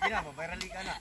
Hindi na, mabayrali ka na.